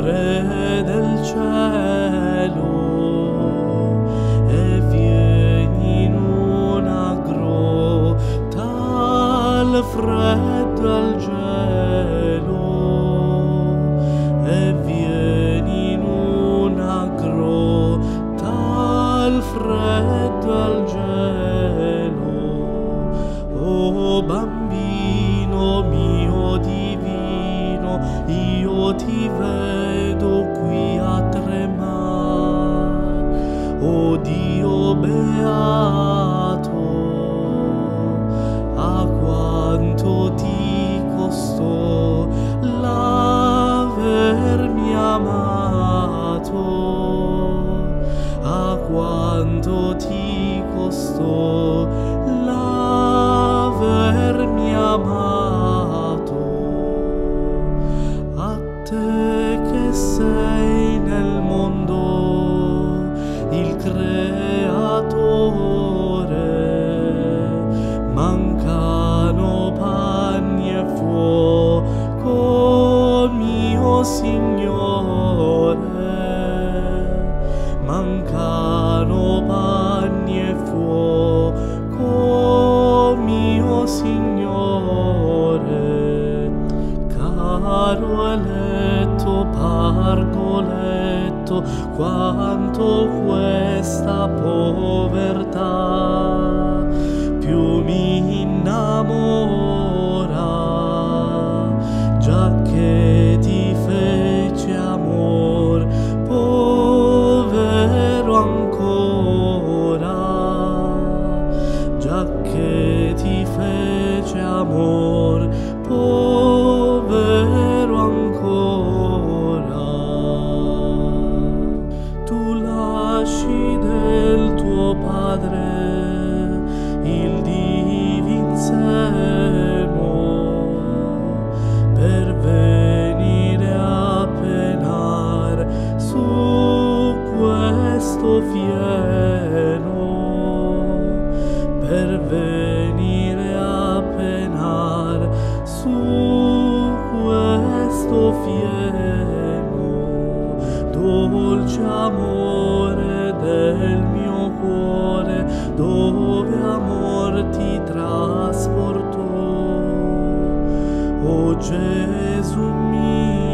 Amore sei nel mondo il creatore, mancano panni e fuoco, mio Signore, mancano panni. parcoletto quanto questa povertà. dolce amore del mio cuore, dove amor ti trasportò. Oh Gesù mio,